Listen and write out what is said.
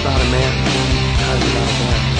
about a man, times about a man.